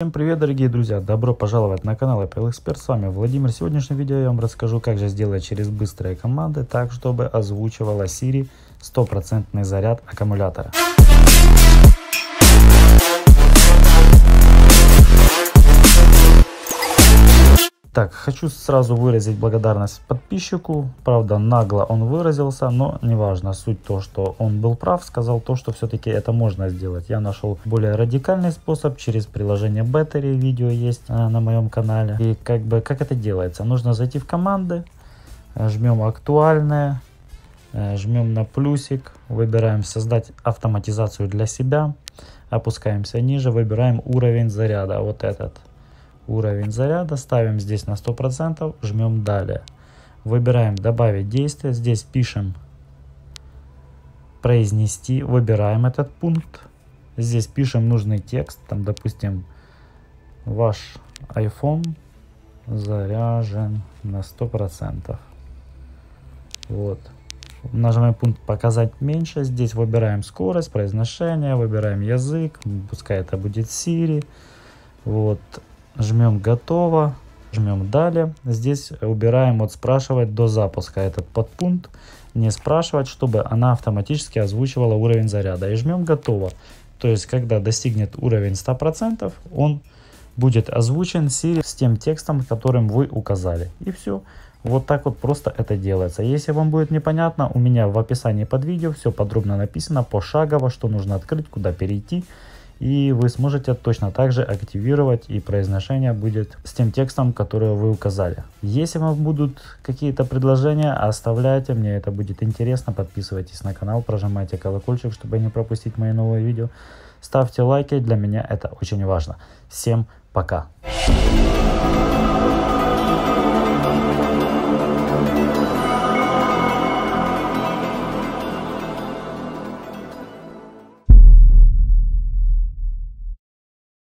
Всем привет дорогие друзья, добро пожаловать на канал Apple Expert, с вами Владимир. В сегодняшнем видео я вам расскажу, как же сделать через быстрые команды так, чтобы озвучивала Siri стопроцентный заряд аккумулятора. Так, хочу сразу выразить благодарность подписчику. Правда, нагло он выразился, но неважно. Суть то, что он был прав, сказал то, что все-таки это можно сделать. Я нашел более радикальный способ через приложение Battery. Видео есть а, на моем канале. И как бы, как это делается? Нужно зайти в команды, жмем актуальное, э, жмем на плюсик, выбираем создать автоматизацию для себя, опускаемся ниже, выбираем уровень заряда, вот этот уровень заряда, ставим здесь на 100%, жмем далее. Выбираем добавить действие, здесь пишем произнести, выбираем этот пункт. Здесь пишем нужный текст, там допустим ваш iPhone заряжен на 100%. Вот. Нажимаем пункт показать меньше. Здесь выбираем скорость, произношение, выбираем язык. Пускай это будет Siri. Вот жмем готово, жмем далее. Здесь убираем вот спрашивать до запуска этот подпункт, не спрашивать, чтобы она автоматически озвучивала уровень заряда. И жмем готово. То есть, когда достигнет уровень 100%, он будет озвучен Siri с тем текстом, которым вы указали. И все. Вот так вот просто это делается. Если вам будет непонятно, у меня в описании под видео все подробно написано пошагово, что нужно открыть, куда перейти и вы сможете точно так же активировать и произношение будет с тем текстом, который вы указали. Если вам будут какие-то предложения, оставляйте, мне это будет интересно, подписывайтесь на канал, прожимайте колокольчик, чтобы не пропустить мои новые видео. Ставьте лайки, для меня это очень важно. Всем пока! You